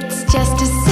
It's just a